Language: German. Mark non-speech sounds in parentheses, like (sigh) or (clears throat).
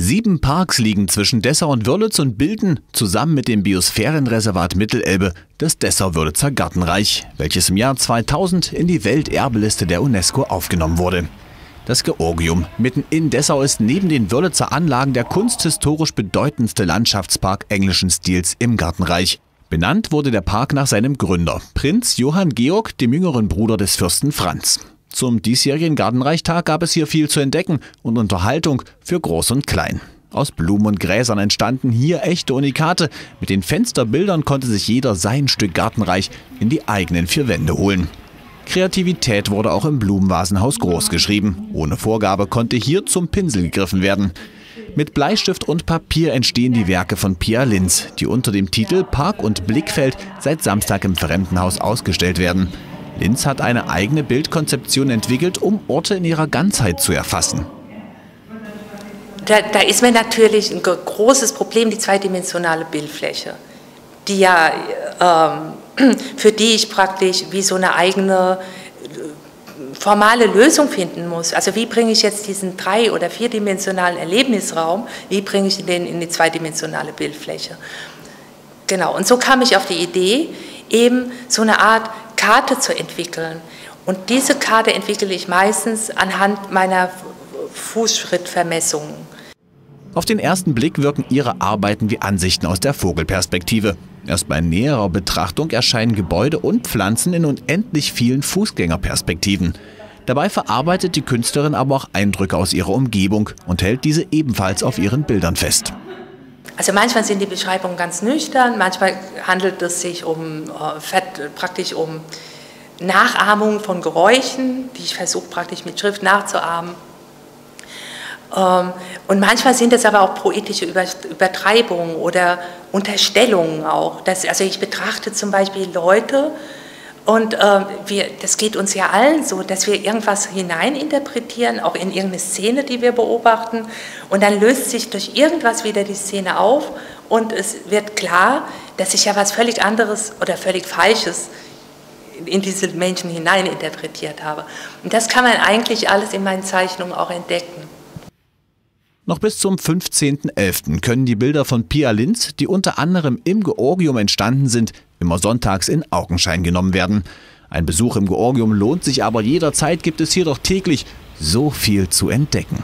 Sieben Parks liegen zwischen Dessau und Wörlitz und bilden zusammen mit dem Biosphärenreservat Mittelelbe das Dessau-Wörlitzer Gartenreich, welches im Jahr 2000 in die Welterbeliste der UNESCO aufgenommen wurde. Das Georgium mitten in Dessau ist neben den Wörlitzer Anlagen der kunsthistorisch bedeutendste Landschaftspark englischen Stils im Gartenreich. Benannt wurde der Park nach seinem Gründer, Prinz Johann Georg, dem jüngeren Bruder des Fürsten Franz. Zum diesjährigen Gartenreichtag gab es hier viel zu entdecken und Unterhaltung für Groß und Klein. Aus Blumen und Gräsern entstanden hier echte Unikate. Mit den Fensterbildern konnte sich jeder sein Stück Gartenreich in die eigenen vier Wände holen. Kreativität wurde auch im Blumenvasenhaus groß geschrieben. Ohne Vorgabe konnte hier zum Pinsel gegriffen werden. Mit Bleistift und Papier entstehen die Werke von Pia Linz, die unter dem Titel Park und Blickfeld seit Samstag im Fremdenhaus ausgestellt werden. Linz hat eine eigene Bildkonzeption entwickelt, um Orte in ihrer Ganzheit zu erfassen. Da, da ist mir natürlich ein großes Problem die zweidimensionale Bildfläche, die ja, ähm, (clears throat) für die ich praktisch wie so eine eigene äh, formale Lösung finden muss. Also wie bringe ich jetzt diesen drei- oder vierdimensionalen Erlebnisraum, wie bringe ich den in die zweidimensionale Bildfläche? Genau, und so kam ich auf die Idee, eben so eine Art Karte zu entwickeln. Und diese Karte entwickle ich meistens anhand meiner Fußschrittvermessungen. Auf den ersten Blick wirken ihre Arbeiten wie Ansichten aus der Vogelperspektive. Erst bei näherer Betrachtung erscheinen Gebäude und Pflanzen in unendlich vielen Fußgängerperspektiven. Dabei verarbeitet die Künstlerin aber auch Eindrücke aus ihrer Umgebung und hält diese ebenfalls auf ihren Bildern fest. Also manchmal sind die Beschreibungen ganz nüchtern, manchmal handelt es sich um äh, praktisch um Nachahmung von Geräuschen, die ich versuche praktisch mit Schrift nachzuahmen. Ähm, und manchmal sind es aber auch poetische Übertreibungen oder Unterstellungen auch. Das, also ich betrachte zum Beispiel Leute, und äh, wir, das geht uns ja allen so, dass wir irgendwas hineininterpretieren, auch in irgendeine Szene, die wir beobachten. Und dann löst sich durch irgendwas wieder die Szene auf und es wird klar, dass ich ja was völlig anderes oder völlig Falsches in diese Menschen hineininterpretiert habe. Und das kann man eigentlich alles in meinen Zeichnungen auch entdecken. Noch bis zum 15.11. können die Bilder von Pia Linz, die unter anderem im Georgium entstanden sind, immer sonntags in Augenschein genommen werden. Ein Besuch im Georgium lohnt sich aber jederzeit, gibt es hier doch täglich so viel zu entdecken.